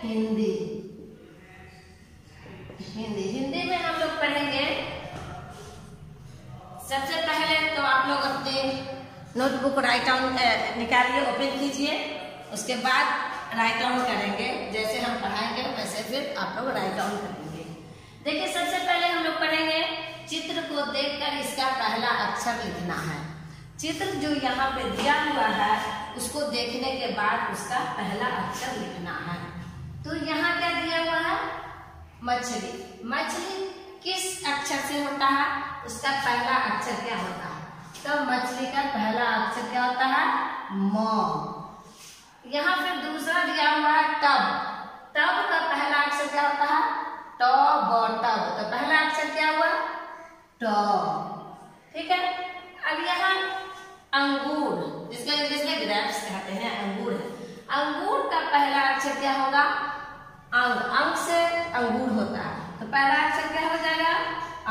हिंदी। हिंदी। हिंदी में हम लोग पढ़ेंगे। सबसे पहले तो आप लोग अपने नोटबुक राइट डाउन निकालिए ओपन कीजिए। उसके बाद राइट डाउन करेंगे। जैसे हम पढ़ाएँगे, वैसे फिर आप लोग राइट डाउन करेंगे देखिए, सबसे पहले हम लोग पढ़ेंगे चित्र को देखकर इसका पहला अक्षर लिखना है। चित्र जो यहाँ पे दिया हुआ है, उसको देखने के बाद उसका पहला अक्षर लिखना है। तो यहाँ क्या दिया हुआ है? मछली। मछली किस अक्षर से होता है? उसका पहला अक्षर क्या होता है? तो मछली का पहला अक्षर क्या होता है? म। यहाँ फिर दूसरा दिया हुआ है टब टब का पहला अक्षर क्या होता है? ट, ब टब तो पहला अक्षर क्या हुआ? ट। ठीक है? अब यहाँ अंगूर, जिसको इंग्लिश में ग्रेप्स कहते हैं, अंगूर है। अंगूर का पहला अक्षर क्या होगा? अंग अंग से अंगूर होता है। तो पहला अक्षर क्या हो जाएगा?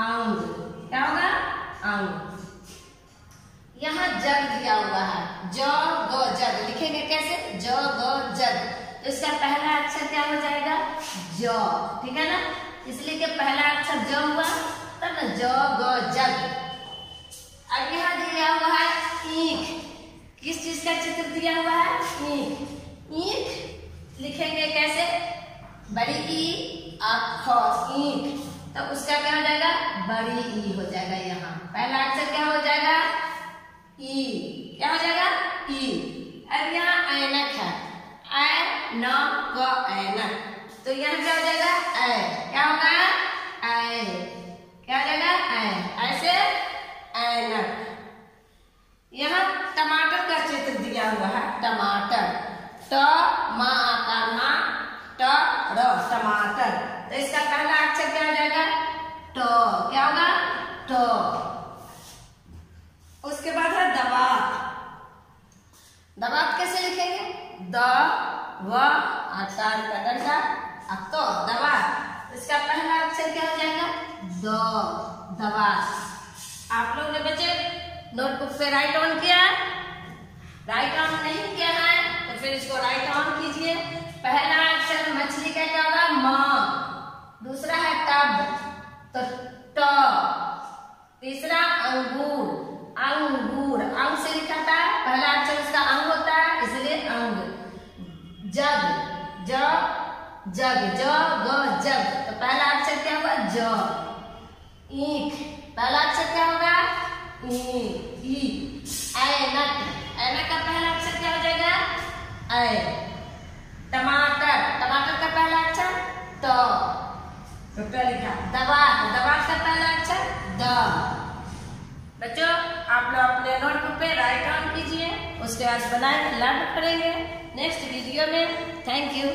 अंग। क्या होगा? अंग। यहाँ जग दिया हुआ है। ज, ग, जग। लिखेंगे कैसे? ज, ग, जग। तो इसका पहला अक्षर क्या हो जाएगा? ज। ठीक है ना? इसलिए कि पहला अक्षर ज हुआ, तब ना ज, ग, जग। अब यहाँ दिया हुआ है ईख। किस चीज़ का चित्र दिया हुआ है? ईख। ईख। लिखेंगे कैसे? बड़ी ई ईख तो उसका क्या हो जाएगा? बड़ी ई हो जाएगा यहाँ। पहला अक्षर क्या हो जाएगा? ई। क्या हो जाएगा? ई। अब यहाँ ऐनक है। ऐ न ऐनक तो यहाँ क्या हो जाएगा? ऐ क्या होगा? ऐ क्या हो जाएगा? ऐ ऐसे ऐनक यहाँ टमाटर का चित्र दिया हुआ है। टमाटर। आकार मा र टमाटर। तो इसका पहला अक्षर क्या हो जाएगा? ट। क्या होगा? ट। उसके बाद है दबात दबात कैसे लिखेंगे? द, व, आकार का डंडा अब तो दबात इसका पहला अक्षर क्या हो जाएगा? द दबात आप लोग ने बच्चे नोटबुक पे राइट ऑन किया राइट ऑन नहीं किया है तो फिर इसको राइट ऑन कीजिए पहला अक्षर मछली का क्या होगा म दूसरा है टब तो ट तीसरा अंगूर अंगूर। अंग से लिखा था पहला अक्षर उसका अंग होता है, इसलिए अंग। जग, ज जग, ज, ग, जग। तो पहला अक्षर क्या होगा? ज। ईख। पहला अक्षर क्या होगा? ई। ऐनक। ऐनक का पहला अक्षर क्या हो जाएगा? ऐ। टमाटर लिखा दवा दवा से पहला अक्षर द। बच्चों, आप लोग अपने नोटबुक पे राइट ऑन कीजिए, उसके बाद बनाए लर्न करेंगे। नेक्स्ट वीडियो में थैंक यू